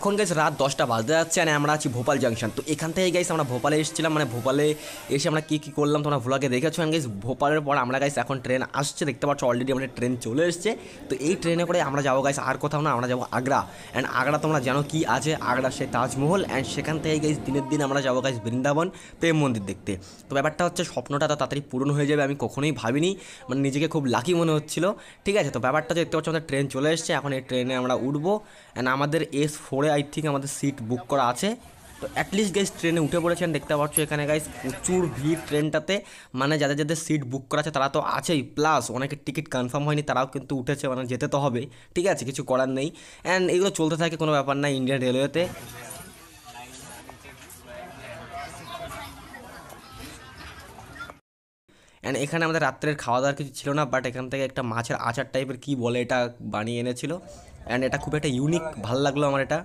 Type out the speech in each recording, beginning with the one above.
এখন গাইস রাত দশটা বাজতে যাচ্ছে আর আমরা আছি ভোপাল জাংশন তো এখান থেকে গাইস আমরা ভোপালে এসেছিলাম মানে ভোপালে এসে আমরা কী কী করলাম তোমরা ভোলাকে দেখেছ গাইস ভোপালের পর আমরা গাইস এখন ট্রেন আসছে, দেখতে পাচ্ছ অলরেডি আমাদের ট্রেন চলে এসছে। তো এই ট্রেনে করে আমরা যাব গাইস আর কোথাও না, আমরা যাব আগ্রা। অ্যান্ড আগ্রা তোমরা জানো কি আছে? আগ্রা সে তাজমহল অ্যান্ড সেখান থেকে গাইস দিনের দিন আমরা যাব গাইস বৃন্দাবন প্রেম মন্দির দেখতে। তো ব্যাপারটা হচ্ছে স্বপ্নটা তো তাড়াতাড়ি পূরণ হয়ে যাবে, আমি কখনোই ভাবিনি। মানে নিজেকে খুব লাকি মনে হচ্ছিল। ঠিক আছে, তো ব্যাপারটা দেখতে পাচ্ছ আমাদের ট্রেন চলে এসছে, এখন এই ট্রেনে আমরা উঠবো। অ্যান্ড আমাদের এস ফোরে আই থিঙ্ক আমাদের সিট বুক করা আছে। তো অ্যাটলিস্ট গাইস ট্রেনে উঠে পড়েছেন, দেখতে পাচ্ছ এখানে গাইস প্রচুর ভিড় ট্রেনটাতে। মানে যাদের যাদের সিট বুক করা আছে, তারা তো আছেই। প্লাস অনেকের টিকিট কনফার্ম হয়নি, তারাও কিন্তু উঠেছে মানে যেতে তো হবে। ঠিক আছে, কিছু করার নেই। অ্যান্ড এগুলো চলতে থাকে, কোনো ব্যাপার না ইন্ডিয়ান রেলওয়েতে অ্যান্ড এখানে আমাদের রাত্রের খাওয়া দাওয়ার কিছু ছিল না বাট এখান থেকে একটা মাছের আচার টাইপের কি বলে এটা বানিয়ে এনেছিল। অ্যান্ড এটা খুব একটা ইউনিক ভালো লাগল আমার এটা।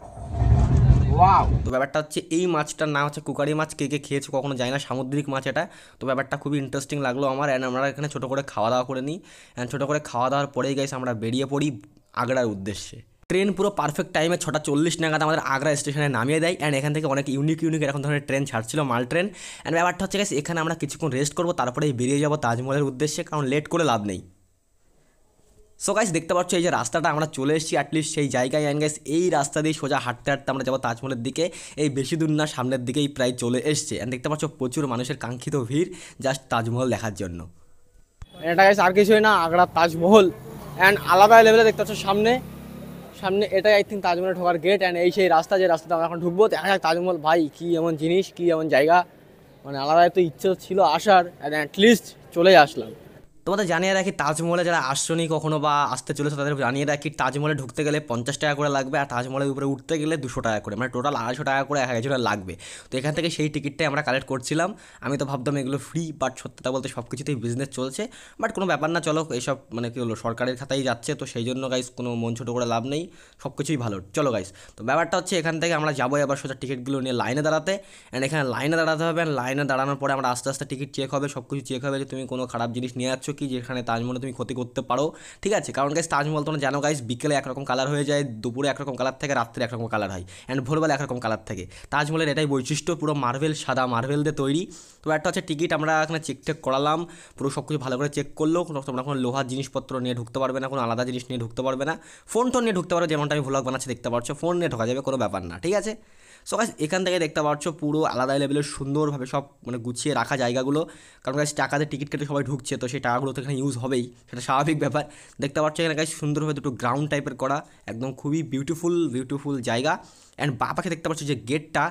তো ব্যাপারটা হচ্ছে এই মাছটার নাম হচ্ছে কুকারি মাছ। কে কে খেয়েছে কখনো যায় না সামুদ্রিক মাছ এটা। তো ব্যাপারটা খুবই ইন্টারেস্টিং লাগল আমার। অ্যান্ড আমরা এখানে ছোটো করে খাওয়া দাওয়া করে নিই। অ্যান্ড ছোটো করে খাওয়া দাওয়ার পরেই গাইস আমরা বেরিয়ে পড়ি আগ্রার উদ্দেশ্যে। ট্রেন পুরো পারফেক্ট টাইমে ছটা চল্লিশ নাগাদ আমাদের আগ্রা স্টেশনে নামিয়ে দেয়। অ্যান্ড এখান থেকে অনেক ইউনিক ইউনিক এরকম ধরনের ট্রেন ছাড়ছিল মাল ট্রেন অ্যান্ড ব্যাপারটা হচ্ছে গেছে এখানে আমরা কিছুক্ষণ রেস্ট করব তারপরেই বেরিয়ে যাব তাজমহলের উদ্দেশ্যে। কারণ লেট করে লাভ নেই। সো গাইস দেখতে পাচ্ছ, এই যে রাস্তাটা আমরা চলে এসেছি অ্যাটলিস্ট সেই জায়গায় অ্যান্ড গাইস এই রাস্তা দিয়ে সোজা হাঁটতে হাঁটতে আমরা যাব তাজমহলের দিকে। এই বেশি দূর না সামনের দিকেই প্রায় চলে এসছে। অ্যান্ড দেখতে পাচ্ছ, প্রচুর মানুষের কাঙ্ক্ষিত ভিড় জাস্ট তাজমহল দেখার জন্য। এটা গাইস আর কিছুই না, আগ্রা তাজমহল। অ্যান্ড আলাদা লেভেলে দেখতে পাচ্ছ, সামনে সামনে এটাই আই থিঙ্ক তাজমহলে ঢোকার গেট অ্যান্ড এই সেই রাস্তা, যে রাস্তাতে আমরা এখন ঢুকবো, দেখা যাক তাজমহল, ভাই, কী এমন জিনিস, কী এমন জায়গা। মানে আলাদা তো ইচ্ছে ছিল আসার অ্যান্ড অ্যাটলিস্ট চলে আসলাম। তোমাদের জানিয়ে রাখি, তাজমহলে যারা আসছনি কখনো বা আসতে চলেছে তাদের জানিয়ে রাখি, তাজমহলে ঢুকতে গেলে পঞ্চাশ টাকা করে লাগবে আর তাজমহলের উপরে উঠতে গেলে দুশো টাকা করে মানে টোটাল আড়াইশো টাকা করে এক একজনের লাগবে। তো এখান থেকে সেই টিকিটটাই আমরা কালেক্ট করছিলাম। আমি তো ভাবতাম এগুলো ফ্রি বাট সত্যতা বলতে সব কিছুতেই বিজনেস চলছে। বাট কোনো ব্যাপার না, চলো এইসব মানে কী হলো সরকারের খাতায় যাচ্ছে। তো সেই জন্য গাইস কোনো মন ছোটো করে লাভ নেই সব কিছুই ভালো। চলো গাইস তো ব্যাপারটা হচ্ছে এখান থেকে আমরা যাব এবার সোজা টিকিটগুলো নিয়ে লাইনে দাঁড়াতে। অ্যান্ড এখানে লাইনে দাঁড়াতে হবে। অ্যান্ড লাইনে দাঁড়ানোর পরে আমরা আস্তে আস্তে টিকিট চেক হবে সব কিছু চেক হবে যে তুমি কোনো খারাপ জিনিস নিয়ে যাচ্ছ কি যেখানে তাজমহলে তুমি ক্ষতি করতে পারো। ঠিক আছে? কারণ গাইস তাজমহল তোমরা জানো গাইস বিকেলে একরকম কালার হয়ে যায়, দুপুরে একরকম কালার থাকে, রাত্রে একরকম কালার হয়। অ্যান্ড ভোরবেলা একরকম কালার থাকে। তাজমহলের এটাই বৈশিষ্ট্য, পুরো মার্বেল সাদা মার্বেল দিয়ে তৈরি। তো একটা হচ্ছে টিকিট আমরা এখানে চেক টেক করালাম। পুরো সব কিছু ভালো করে চেক করল। তোমরা কোনো লোহার জিনিসপত্র নিয়ে ঢুকতে পারবে না, কোনো আলাদা জিনিস নিয়ে ঢুকতে পারবে না। ফোন টোন নিয়ে ঢুকতে পারো, যেমনটা আমি ভ্লগ বানাচ্ছি, দেখতে পাচ্ছ। ফোন নিয়ে ঢোকা যাবে, কোনো ব্যাপার না। ঠিক আছে? সো গাছ এখান থেকে দেখতে পাচ্ছ পুরো আলাদা লেভেলের সুন্দরভাবে সব মানে গুছিয়ে রাখা জায়গাগুলো। কারণ গাছ টাকাতে টিকিট কেটে সবাই ঢুকছে, তো সেই টাকাগুলো তো এখানে ইউজ হবেই, সেটা স্বাভাবিক ব্যাপার। দেখতে পাচ্ছ এখানে গাছ সুন্দরভাবে দুটো গ্রাউন্ড টাইপের করা, একদম খুবই বিউটিফুল বিউটিফুল জায়গা। অ্যান্ড বা পাশে দেখতে পাচ্ছ যে গেটটা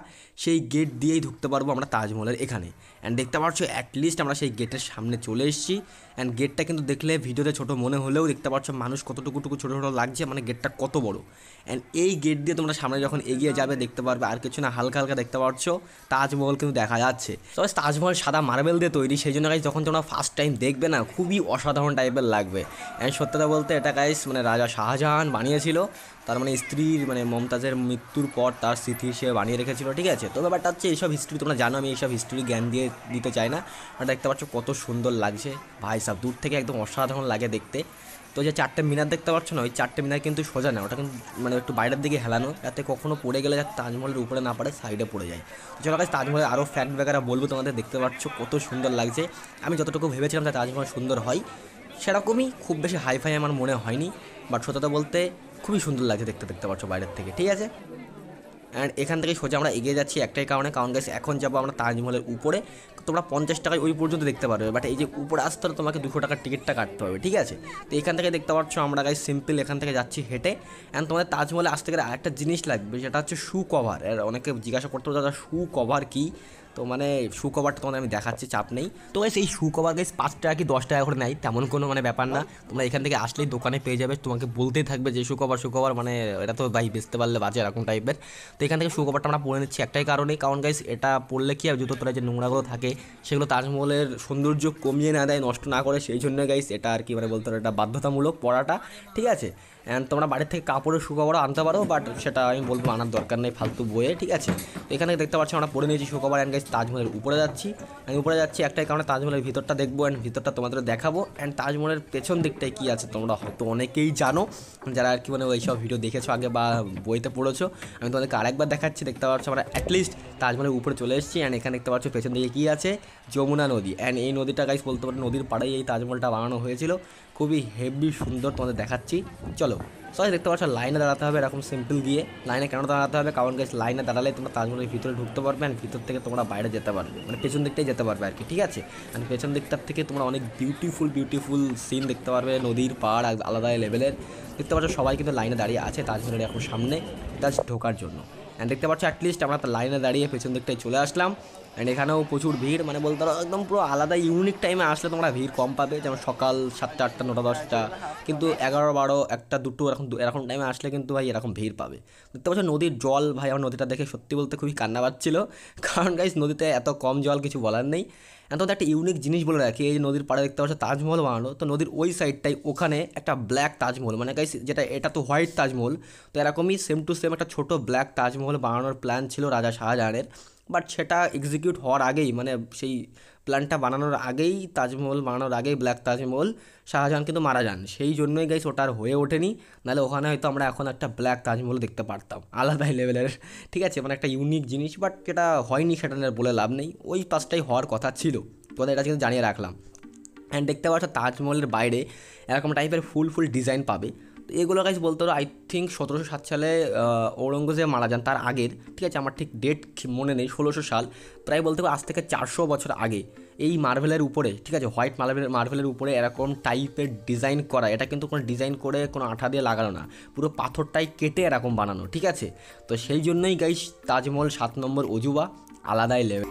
সেই গেট দিয়েই ঢুকতে পারব আমরা তাজমহলের এখানে। অ্যান্ড দেখতে পাচ্ছ অ্যাটলিস্ট আমরা সেই গেটের সামনে চলে এসেছি। অ্যান্ড গেটটা কিন্তু দেখলে ভিডিওতে ছোট মনে হলেও দেখতে পাচ্ছ, মানুষ কতটুকু টুকু ছোটো ছোটো লাগছে মানে গেটটা কত বড়। অ্যান্ড এই গেট দিয়ে তোমরা সামনে যখন এগিয়ে যাবে, দেখতে পারবে, আর কিছু না, হালকা হালকা দেখতে পাচ্ছ, তাজমহল কিন্তু দেখা যাচ্ছে। তবে তাজমহল সাদা মার্বেল দিয়ে তৈরি, সেই জন্য যখন তোমরা ফার্স্ট টাইম দেখবে না, খুবই অসাধারণ টাইপের লাগবে। অ্যান্ড সত্যতা বলতে, এটা গাইজ মানে রাজা শাহজাহান বানিয়েছিল। তার মানে স্ত্রীর মানে মমতাজের মৃত্যুর পর তার স্মৃতি সে বানিয়ে রেখেছিল, ঠিক আছে? তো ব্যাপারটা হচ্ছে এইসব হিস্ট্রি তোমরা জানো, আমি এইসব হিস্ট্রি জ্ঞান দিয়ে দিতে চাই না। আর দেখতে পাচ্ছ কত সুন্দর লাগছে। ভাই সাহ দূর থেকে একদম অসাধারণ লাগে দেখতে। তো যে চারটে মিনার দেখতে পাচ্ছ না, ওই চারটে মিনার কিন্তু সোজা না, ওটা কিন্তু মানে একটু বাইরের দিকে হেলানো, যাতে কখনো পড়ে গেলে যাতে তাজমহলের উপরে না পড়ে সাইডে পড়ে যায়। তো চলো কাছে তাজমহলের আরও ফ্যাক্ট বেগারা বলব, তোমাদের দেখতে পাচ্ছ কত সুন্দর লাগছে। আমি যতটুকু ভেবেছিলাম যে তাজমহল সুন্দর হয়, সেরকমই খুব বেশি হাইফাই আমার মনে হয়নি। বাট সত্যতা বলতে খুবই সুন্দর লাগছে দেখতে দেখতে পাচ্ছ বাইরের থেকে, ঠিক আছে? অ্যান্ড এখান থেকে সোজা আমরা এগিয়ে যাচ্ছি একটাই কারণে, কারণ গাইস এখন যাব আমরা তাজমহলের উপরে। তোমরা পঞ্চাশ টাকায় ওই পর্যন্ত দেখতে পারবে বাট এই যে উপরে আসতে হলে তোমাকে দুশো টাকার টিকিটটা কাটতে হবে, ঠিক আছে? তো এখান থেকে দেখতে পাচ্ছ আমরা গাইস সিম্পল এখান থেকে যাচ্ছি হেঁটে। অ্যান্ড তোমাদের তাজমহলে আসতে গেলে আরেকটা জিনিস লাগবে, সেটা হচ্ছে শু কভার অনেকে জিজ্ঞাসা করতে দাদা শু কভার কী? তো মানে শু কভারটা তোমাদের আমি দেখাচ্ছি, চাপ নেই। তো গাইস এই শু কভার গাইস পাঁচ টাকা কি দশ টাকা করে নেয়? তেমন কোনো মানে ব্যাপার না। তোমরা এখান থেকে আসলেই দোকানে পেয়ে যাবে। তোমাকে বলতেই থাকবে যে শু কভার শু কভার মানে এটা তো ভাই বেচতে পারলে বাজে এরকম টাইপের তো এখান থেকে শু কভারটা আমরা পরে নিচ্ছি একটাই কারণেই। কারণ গাইস এটা পরলে কি আর জুতো তোরা যে নোংরাগুলো থাকে, সেগুলো তাজমহলের সৌন্দর্য কমিয়ে না দেয়, নষ্ট না করে। সেই জন্য গাইস এটা আর কি মানে বলতে এটা বাধ্যতামূলক পড়াটা ঠিক আছে? অ্যান্ড তোমরা বাড়ির থেকে কাপড়ের শুকাবারও আনতে পারো বাট সেটা আমি বলব আনার দরকার নেই ফালতু বইয়ে, ঠিক আছে? এখানে দেখতে পাচ্ছি আমরা পড়ে নিয়েছি শুকাবার অ্যান্ড গাইস তাজমহলের উপরে যাচ্ছি। আমি উপরে যাচ্ছি একটাই কারণে তাজমহলের ভিতরটা দেখব অ্যান্ড ভিতরটা তোমাদের দেখাবো। অ্যান্ড তাজমহলের পেছন দিকটায় কী আছে তোমরা হয়তো অনেকেই জানো। যারা আর কি মানে ওই সব ভিডিও দেখেছ আগে বা বইতে পড়েছো, আমি তোমাদেরকে আরেকবার দেখাচ্ছি। দেখতে পাচ্ছ আমরা অ্যাটলিস্ট তাজমহলের উপরে চলে এসেছি। অ্যান্ড এখানে দেখতে পাচ্ছ পেছন দিকে কী আছে? যমুনা নদী। অ্যান্ড এই নদীটা গাইস বলতে পারো নদীর পাড়েই এই তাজমহলটা বানানো হয়েছিল। খুবই হেভি সুন্দর তোমাদের দেখাচ্ছি। চলো, সবাই দেখতে পাচ্ছ লাইনে দাঁড়াতে হবে এরকম সিম্পল দিয়ে লাইনে কেন দাঁড়াতে হবে? কারণ গাইস লাইনে দাঁড়ালে তোমরা তাজমহলের ভিতরে ঢুকতে পারবে অ্যান্ড ভিতর থেকে তোমরা বাইরে যেতে পারবে। মানে পেছন দিকটাই যেতে পারবে আর কি ঠিক আছে? অ্যান্ড পেছন দিকটার থেকে তোমরা অনেক বিউটিফুল বিউটিফুল সিন দেখতে পারবে, নদীর আর আলাদা লেভেলের দেখতে পাচ্ছ, সবাই কিন্তু লাইনে দাঁড়িয়ে আছে তাজমহলের এখন সামনে জাস্ট ঢোকার জন্য। অ্যান্ড দেখতে পাচ্ছ অ্যাটলিস্ট আমরা তো লাইনে দাঁড়িয়ে পেছন দিকটায় চলে আসলাম। অ্যান্ড এখানেও প্রচুর ভিড়। মানে বলতে পারো, একদম পুরো আলাদা ইউনিক টাইমে আসলে তোমরা ভিড় কম পাবে। যেমন সকাল সাতটা, আটটা, নটা, দশটা, কিন্তু এগারো, বারো, একটা, দুটো, এরকম এরকম টাইমে আসলে কিন্তু ভাই এরকম ভিড় পাবে। দেখতে পাচ্ছ, নদীর জল ভাই, আমার নদীটা দেখে সত্যি বলতে খুবই কান্না পাচ্ছিল। কারণ গাইস নদীতে এত কম জল কিছু বলার নেই। এত একটা ইউনিক জিনিস বলে রাখি, এই নদীর পাড়ে দেখতে পাচ্ছ তাজমহল বানানো, তো নদীর ওই সাইডটাই ওখানে একটা ব্ল্যাক তাজমহল মানে গাইস যেটা, এটা তো হোয়াইট তাজমহল, তো এরকমই সেম টু সেম একটা ছোট ব্ল্যাক তাজমহল বানানোর প্ল্যান ছিল রাজা শাহজাহানের। বাট সেটা এক্সিকিউট হওয়ার আগেই মানে সেই প্ল্যানটা বানানোর আগেই তাজমহল বানানোর আগেই ব্ল্যাক তাজমহল শাহজাহান কিন্তু মারা যান। সেই জন্যই গাইস ওটার হয়ে ওঠেনি। নাহলে ওখানে হয়তো আমরা এখন একটা ব্ল্যাক তাজমহল দেখতে পারতাম। আলাদাই লেভেলের ঠিক আছে মানে একটা ইউনিক জিনিস বাট যেটা হয়নি সেটা নিয়ে বলে লাভ নেই। ওই পাঁচটাই হওয়ার কথা ছিল। তোদের এটা কিন্তু জানিয়ে রাখলাম। অ্যান্ড দেখতে পাচ্ছ তাজমহলের বাইরে এরকম টাইপের ফুল ফুল ডিজাইন পাবে। এগুলো গাইজ বলতে আই থিঙ্ক সতেরোশো সাত সালে ঔরঙ্গজেব মারা যান তার আগের, ঠিক আছে? আমার ঠিক ডেট মনে নেই, ষোলোশো সাল। প্রায় বলতে পারো, আজ থেকে চারশো বছর আগে। এই মার্ভেলের উপরে, ঠিক আছে? হোয়াইট মার্ভেল মার্ভেলের উপরে এরকম টাইপের ডিজাইন করা, এটা কিন্তু কোনো ডিজাইন করে কোনো আঠা দিয়ে লাগানো না। পুরো পাথরটাই কেটে এরকম বানানো, ঠিক আছে? তো সেই জন্যই গাইস তাজমহল সাত নম্বর অজুবা, আলাদাই লেভেল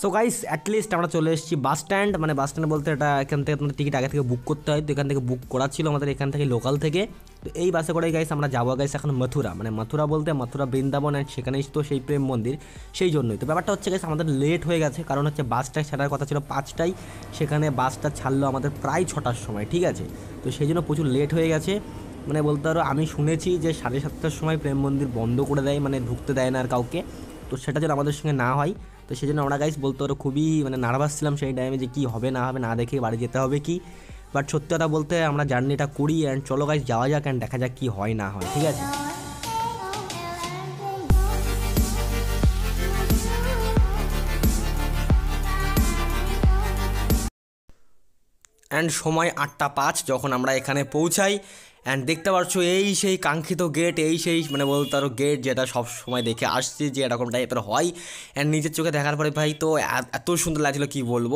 সো গাইস অ্যাটলিস্ট আমরা চলে এসেছি বাস স্ট্যান্ড মানে বাস স্ট্যান্ড বলতে এটা এখান থেকে তোমাদের টিকিট আগে থেকে বুক করতে হয়। তো এখান থেকে বুক করা ছিল আমাদের এখান থেকে লোকাল থেকে। তো এই বাসে করে গাইস আমরা যাব গাইস এখন মথুরা। মানে মথুরা বলতে মথুরা বৃন্দাবন অ্যান্ড সেখানেই তো সেই প্রেম মন্দির, সেই জন্যই। তো ব্যাপারটা হচ্ছে গাইস আমাদের লেট হয়ে গেছে, কারণ হচ্ছে বাসটা ছাড়ার কথা ছিল পাঁচটায়। সেখানে বাসটা ছাড়লো আমাদের প্রায় ছটার সময়, ঠিক আছে? তো সেই জন্য প্রচুর লেট হয়ে গেছে। মানে বলতে পারো, আমি শুনেছি যে সাড়ে সাতটার সময় প্রেম মন্দির বন্ধ করে দেয় মানে ঢুকতে দেয় না আর কাউকে। তো সেটা যেন আমাদের সঙ্গে না হয়। তো সেই জন্য আমরা গাইস বলতে পারো খুবই মানে নার্ভাস ছিলাম সেই টাইমে যে কী হবে, না হবে, না দেখে বাড়ি যেতে হবে কি? বাট সত্যি কথা বলতে আমরা জার্নিটা করি অ্যান্ড চলো গাইস যাওয়া যাক অ্যান্ড দেখা যাক কী হয়, না হয়, ঠিক আছে? অ্যান্ড সময় আটটা পাঁচ যখন আমরা এখানে পৌঁছাই অ্যান্ড দেখতে পাচ্ছ এই সেই কাঙ্ক্ষিত গেট এই সেই মানে বলতে পারো গেট যেটা সব সময় দেখে আসছি যে এরকম টাইপের হয়। অ্যান্ড নিজের চোখে দেখার পরে ভাই তো এত সুন্দর লাগছিল, কি বলব?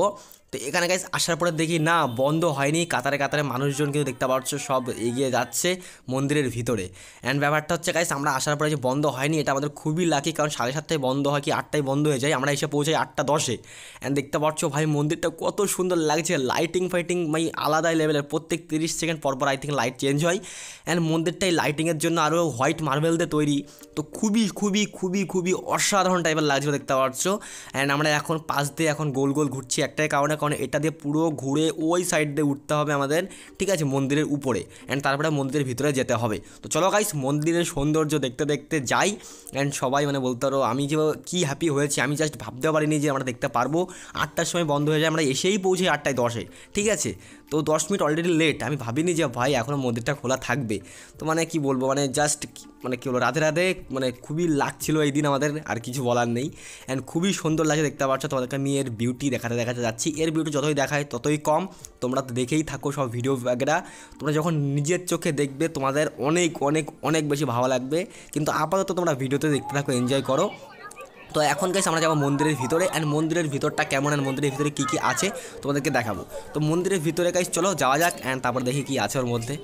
তো এখানে গাইস আসার পরে দেখি না, বন্ধ হয়নি। কাতারে কাতারে মানুষজন কিন্তু দেখতে পাচ্ছ, সব এগিয়ে যাচ্ছে মন্দিরের ভিতরে। অ্যান্ড ব্যাপারটা হচ্ছে গাইস আমরা আসার পরে যে বন্ধ হয়নি, এটা আমাদের খুবই লাকি কারণ সাড়ে সাতটায় বন্ধ হয় কি, আটটায় বন্ধ হয়ে যায়। আমরা এসে পৌঁছাই আটটা দশে। অ্যান্ড দেখতে পাচ্ছ ভাই, মন্দিরটা কত সুন্দর লাগছে। লাইটিং ফাইটিং ভাই আলাদাই লেভেলের প্রত্যেক তিরিশ সেকেন্ড পর পর আই থিঙ্ক লাইট চেঞ্জ হয়। অ্যান্ড মন্দিরটাই লাইটিংয়ের জন্য আরও হোয়াইট মার্বেল দিয়ে তৈরি। তো খুবই খুবই খুবই খুবই অসাধারণ টাইপের লাগছিল দেখতে পাচ্ছ। অ্যান্ড আমরা এখন পাশ দিয়ে এখন গোল গোল ঘুরছি একটাই কারণে কারণ এটা দিয়ে পুরো ঘুরে ওই সাইড দিয়ে উঠতে হবে আমাদের, ঠিক আছে, মন্দিরের উপরে অ্যান্ড তারপরে মন্দিরের ভিতরে যেতে হবে। তো চলো গাইস মন্দিরের সৌন্দর্য দেখতে দেখতে যাই অ্যান্ড সবাই মানে বলতে পারো আমি যে কী হ্যাপি হয়েছি, আমি জাস্ট ভাবতে পারিনি যে আমরা দেখতে পারব। আটটার সময় বন্ধ হয়ে যায়, আমরা এসেই পৌঁছে আটটায় দশে, ঠিক আছে? তো দশ মিনিট অলরেডি লেট আমি ভাবিনি যে, ভাই এখনও মন্দিরটা খোলা থাকবে। তো মানে কি বলব মানে জাস্ট মানে কী বলব রাতে রাতে মানে খুবই লাগছিল এই দিন আমাদের, আর কিছু বলার নেই। অ্যান্ড খুবই সুন্দর লাগছে, দেখতে পাচ্ছ তোমাদেরকে আমি এর বিউটি দেখাতে দেখাতে যাচ্ছি। এর বিউটি যতই দেখায় ততই কম। তোমরা তো দেখেই থাকো সব ভিডিও বাগেরা। তোমরা যখন নিজের চোখে দেখবে, তোমাদের অনেক অনেক অনেক বেশি ভালো লাগবে। কিন্তু আপাতত তোমরা ভিডিওতে দেখতে থাকো এনজয় করো। তো এখন গাইস আমরা যাব মন্দিরের ভিতরে অ্যান্ড মন্দিরের ভিতরটা কেমন অ্যান্ড মন্দিরের ভিতরে কী কী আছে তোমাদেরকে দেখাবো। তো মন্দিরের ভিতরে গাইস চলো যাওয়া যাক অ্যান্ড তারপর দেখি কী আছে ওর মধ্যে।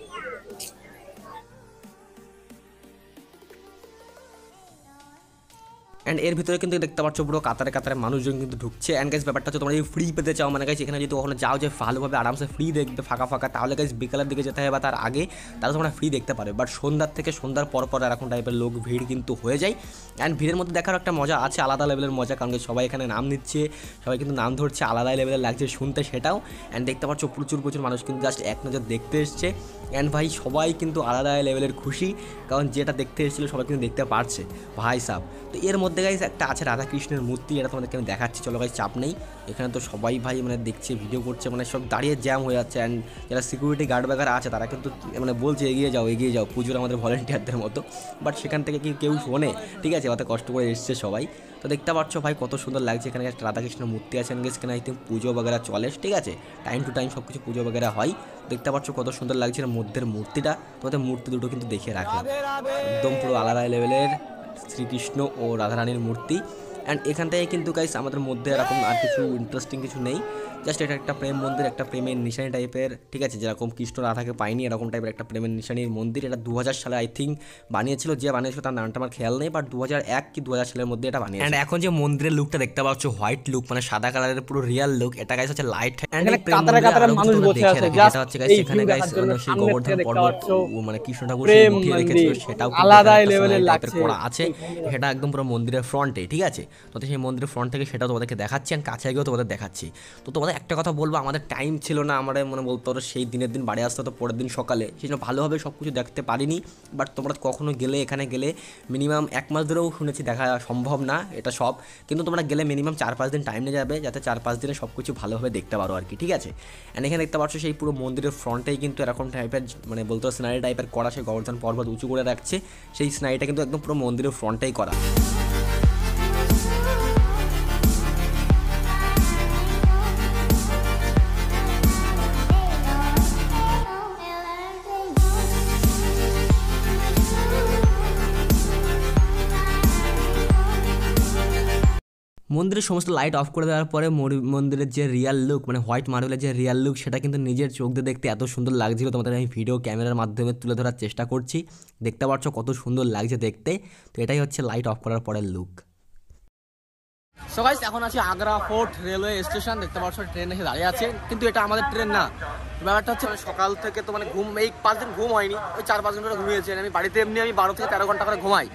অ্যান্ড এর ভিতরে কিন্তু দেখতে পাচ্ছ পুরো কাতারে কাতারে মানুষজন কিন্তু ঢুকছে। অ্যান্ড গাইজ ব্যাপারটা হচ্ছে তোমরা যদি ফ্রি পেতে চাও মানে গাইজ এখানে যদি ওখানে যাও যে ভালোভাবে আরামসে ফ্রি দেখবে, ফাঁকা ফাঁকা, তাহলে গাইজ বিকালের দিকে যেতে হবে বা তার আগে, তাহলে তোমরা ফ্রি দেখতে পারবে। বাট সন্ধ্যার থেকে সন্ধ্যার পর পর এরকম টাইপের লোক ভিড় কিন্তু হয়ে যায়। অ্যান্ড ভিড়ের মধ্যে দেখার একটা মজা আছে, আলাদা লেভেলের মজা, কারণ সবাই এখানে নাম নিচ্ছে, সবাই কিন্তু নাম ধরছে আলাদা লেভেলের লাগছে শুনতে সেটাও। অ্যান্ড দেখতে পাচ্ছ প্রচুর প্রচুর মানুষ কিন্তু জাস্ট এক নজর দেখতে এসছে। অ্যান্ড ভাই, সবাই কিন্তু আলাদা লেভেলের খুশি, কারণ যেটা দেখতে এসেছিল সবাই কিন্তু দেখতে পারছে, ভাই সাহ তো এর মধ্যে গাইজ একটা আছে রাধাকৃষ্ণের মূর্তি, এটা তোমাদেরকে আমি দেখাচ্ছি। চলো গাইজ চাপ নেই। এখানে তো সবাই ভাই মানে দেখছে ভিডিও করছে মানে সব দাঁড়িয়ে জ্যাম হয়ে যাচ্ছে। অ্যান্ড যারা সিকিউরিটি গার্ড বাগার আছে, তারা কিন্তু মানে বলছে, এগিয়ে যাও এগিয়ে যাও। পুজোর আমাদের ভলেন্টিয়ারদের মতো। বাট সেখান থেকে কি কেউ শোনে? ঠিক আছে অত কষ্ট করে এসছে সবাই। তো দেখতে পাচ্ছ ভাই, কত সুন্দর লাগছে। এখানে একটা রাধাকৃষ্ণের মূর্তি আছে। এখানে আই থিঙ্ক পুজো বাগেরা চলে। ঠিক আছে টাইম টু টাইম সব কিছু পুজো বাগেরা হয়। দেখতে পাচ্ছ কত সুন্দর লাগছে মধ্যের মূর্তিটা। তোমাদের মূর্তি দুটো কিন্তু দেখে রাখলাম। একদম পুরো আলাদা লেভেলের শ্রীকৃষ্ণ ও রাধারানীর মূর্তি অ্যান্ড এখান থেকে কিন্তু গাইস আমাদের মধ্যে এরকম আর কিছু ইন্টারেস্টিং কিছু নেই। জাস্ট এটা একটা প্রেম মন্দির একটা প্রেমের নিশানি টাইপের ঠিক আছে যেরকম কৃষ্ণ রাধাকে পাইনি এরকম টাইপের একটা প্রেমের নিশানির মন্দির। এটা দু সালে আই থিঙ্ক বানিয়েছিল। যে বানিয়েছিল তার নামটা আমার খেয়াল নেই বাট দু এক কি দু সালের মধ্যে এটা বানিয়ে অ্যান্ড এখন যে মন্দিরের লুকটা দেখতে পাচ্ছ হোয়াইট লুক মানে সাদা কালারের পুরো রিয়াল লুক এটা গাইস হচ্ছে লাইট এখানে কাতারে কাতারে মানুষ বসে আছে, এটা হচ্ছে গাইস এখানে গাইস সেই গোবর্ধন পর্বত মানে কৃষ্ণ ঠাকুর রেখেছিল সেটাও লাগছে। আছে। সেটা একদম পুরো মন্দিরের ফ্রন্টে ঠিক আছে? তো সেই মন্দিরের ফ্রন্ট থেকে সেটাও তোমাদেরকে দেখাচ্ছি আর কাছে গিয়েও তোমাদের দেখাচ্ছি। তো তোমাদের একটা কথা বলব, আমাদের টাইম ছিল না, আমরা মনে বলতে পারো সেই দিনের দিন বাড়ি আসতে হতো পরের দিন সকালে। সেই জন্য ভালোভাবে সব কিছু দেখতে পারিনি বাট তোমরা কখনো গেলে, এখানে গেলে মিনিমাম এক মাস ধরেও শুনেছি দেখা সম্ভব না, এটা সব। কিন্তু তোমরা গেলে মিনিমাম চার পাঁচ দিন টাইম নিয়ে যাবে, যাতে চার পাঁচ দিনে সব কিছু ভালোভাবে দেখতে পারো আর কি, ঠিক আছে? অ্যান্ড এখানে দেখতে পাচ্ছ সেই পুরো মন্দিরের ফ্রন্টেই কিন্তু এরকম টাইপের মানে বলতে সিনারি টাইপের করা, সেই গোবর্ধন পর্বত উঁচু করে রাখছে। সেই সিনারিটা কিন্তু একদম পুরো মন্দিরের ফ্রন্টেই করা। মন্দিরের সমস্ত লাইট অফ করে দেওয়ার পরে মন্দিরের যে রিয়াল লুক মানে হোয়াইট মার্বেলের যে রিয়াল লুক সেটা কিন্তু নিজের চোখ দিয়ে দেখতে এত সুন্দর লাগছিল। তোমাদের আমি ভিডিও ক্যামেরার মাধ্যমে তুলে ধরার চেষ্টা করছি। দেখতে পাচ্ছ কত সুন্দর লাগছে দেখতে। তো এটাই হচ্ছে লাইট অফ করার পরের লুক সো গাইস এখন আছি আগ্রা ফোর্ট রেলওয়ে স্টেশন। দেখতে পাচ্ছ ট্রেন এসে দাঁড়িয়ে আছে। কিন্তু এটা আমাদের ট্রেন না। ব্যাপারটা হচ্ছে, সকাল থেকে তো মানে ঘুম, এই পাঁচ দিন ঘুম হয়নি। ওই চার পাঁচ ঘণ্টা ঘুমিয়েছি। আমি বাড়িতে এমনি আমি বারো থেকে তেরো ঘণ্টা করে ঘুমাই।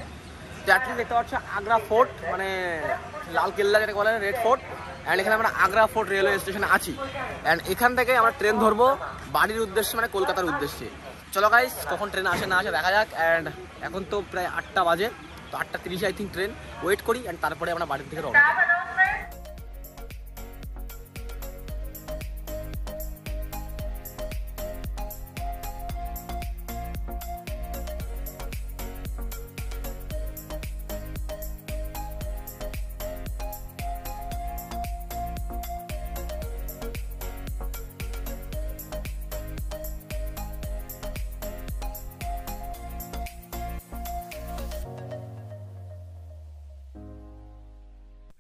তো দেখতে পাচ্ছ, আগ্রা ফোর্ট মানে লাল কেল্লা যেটা বলেন রেড ফোর্ট অ্যান্ড এখানে আমরা আগ্রা ফোর্ট রেলওয়ে স্টেশনে আছি। অ্যান্ড এখান থেকে আমরা ট্রেন ধরবো বাড়ির উদ্দেশ্যে মানে কলকাতার উদ্দেশ্যে। চলো গাইস কখন ট্রেন আসে না আসে দেখা যাক। অ্যান্ড এখন তো প্রায় আটটা বাজে, তো আটটা তিরিশে আই থিঙ্ক ট্রেন ওয়েট করি অ্যান্ড তারপরে আমরা বাড়ির থেকে রওনা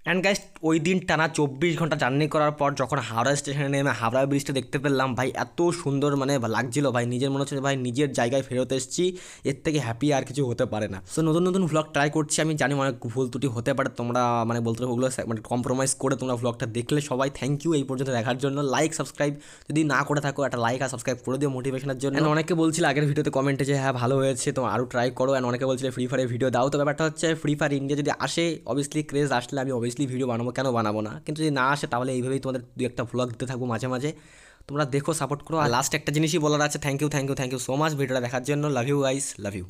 দিই। অ্যান্ড গাইস ওই দিন টানা চব্বিশ ঘণ্টা জার্নি করার পর যখন হাওড়া স্টেশনে নেমে হাওড়া ব্রিজটা দেখতে পেলাম, ভাই এত সুন্দর মানে লাগছিল, ভাই নিজের মনে হচ্ছে ভাই নিজের জায়গায় ফেরত এসেছি, এর থেকে হ্যাপি আর কিছু হতে পারে না। সো নতুন নতুন ভ্লগ ট্রাই করছি, আমি জানি অনেক ভুল ত্রুটি হতে পারে, তোমরা মানে বলতে পারো ওগুলো মানে কম্প্রোমাইজ করে তোমরা ভ্লগটা দেখলে সবাই। থ্যাংক ইউ এই পর্যন্ত দেখার জন্য। লাইক সাবস্ক্রাইব যদি না করে থাকো, একটা লাইক আর সাবস্ক্রাইব করে দিও মোটিভেশনের জন্য। অনেকে বলছিল আগের ভিডিওতে কমেন্টে যে হ্যাঁ ভালো হয়েছে তো আরও ট্রাই করো। অ্যান্ড অনেকে বলছিল ফ্রি ফায়ারের ভিডিও দাও। তো ব্যাপারটা হচ্ছে ফ্রি ফায়ার ইন্ডিয়া যদি আসে অবভিয়াসলি ক্রেজ আসলে আমি অবভিয়াসলি ভিডিও বানাবো। কেন বানাবো না? কিন্তু যদি না আসে, তাহলে এইভাবেই তোমাদের দু একটা ভ্লগ দিতে থাকব মাঝে মাঝে। তোমরা দেখো সাপোর্ট করো। আর লাস্ট একটা জিনিসই বলার আছে। Thank you thank you thank you so much ভিডিওটা দেখার জন্য। Love you guys love you